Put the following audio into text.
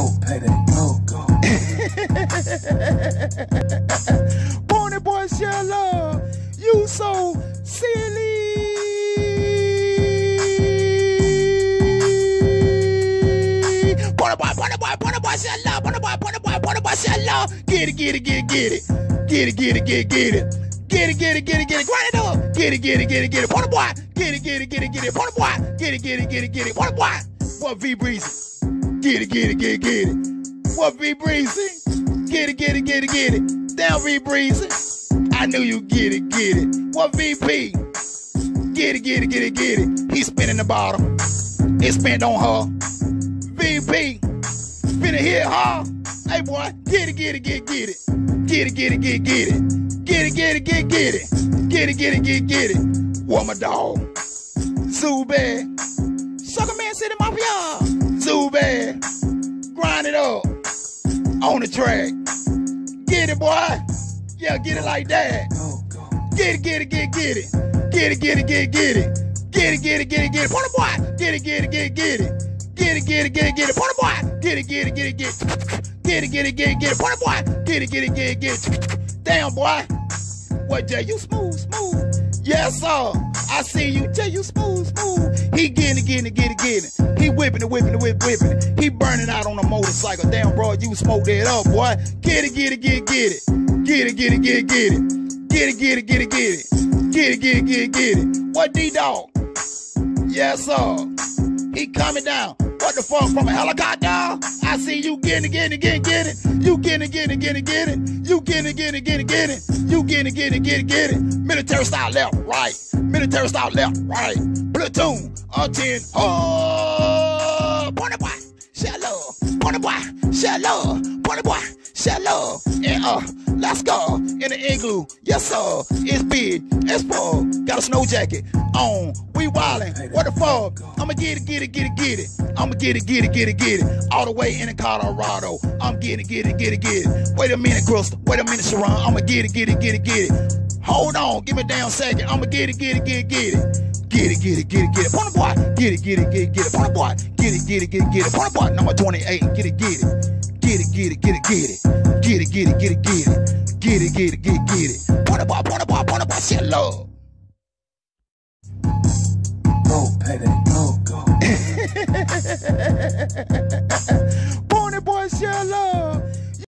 Go, payday, go, go. Poniboi, share love. You so silly. Poniboi, pony boy, Poniboi, share love. Poniboi, pony boy, Poniboi, share love. Get it, get it, get it, get it. Get it, get it, get it, get it. Get it, get it, get it, get it. Grind it up. Get it, get it, get it, get it. Poniboi. Get it, get it, get it, get it. Poniboi. Get it, get it, get it, get it. Poniboi. What V Breezy? Get it, get it, get it, get it. What V Breezy? Get it, get it, get it, get it. Down V Breezy. I knew you get it, get it. What VP? Get it, get it, get it, get it. He spinning the bottom. It spent on her. VP. Spin it here, huh? Hey boy, get it, get it, get get it. Get it, get it, get it, get it. Get it, get it, get get it. Get it, get it, get get it. What my dog? Zoo bad. Sucker Man City Mafia. Zoo bad. Grind it up. On the track. Get it, boy. Yeah, get it like that. Get it, get it, get it, get it. Get it, get it, get it, get it. Get it, get it, get it, get it. Put boy. Get it, get it, get it, get it. Get it, get it, get it, get it. Put boy. Get it, get it, get it, get it. Get it, get it, get it, get it. Put boy. Get it, get it, get it, get it. Damn, boy. What, Jay? You smooth, smooth. Yes, sir. I see you, Jay. You smooth, smooth. He getting it, getting it, getting it, getting it. He whipping it, whipping it, whip, whipping it. He burning out on a motorcycle. Damn, bro, you smoked that up, boy. Get it, get it, get it, get it. Get it, get it, get it, get it. Get it, get it, get it, get it. Get it, get it, get it, get it. What D dog? Yes, sir. He coming down. What the fuck from a helicopter? I see you getting it, getting it, getting it. You getting it, getting it, getting it. You getting it, getting it, getting it. You getting it, getting it, getting it, getting it. Military style left, right. Military style left, right. Platoon, a 10. Oh, Poniboi, share love. Poniboi, share love. Poniboi, share love. And uh, let's go in the igloo. Yes, sir. It's big. It's full. Got a snow jacket on. We wildin'. What the fuck? I'ma get it, get it, get it, get it. I'ma get it, get it, get it, get it. All the way in Colorado. I'm getting it, get it, get it, get it. Wait a minute, Crystal. Wait a minute, Sharon. I'ma get it, get it, get it, get it. Hold on, give me a damn second. I'ma get it, get it, get it, get it. Get it, get it, get it, get it. Poniboi, get it, get it, get it, get it. Poniboi, get it, get it, get it, get it. Poniboi, number 28, get it, get it. Get it, get it, get it, get it. Get it, get it, get it, get it. Get it, get it, get it, get it. Poniboi, pony boy, Poniboi, shit love. Go, payday, go, go.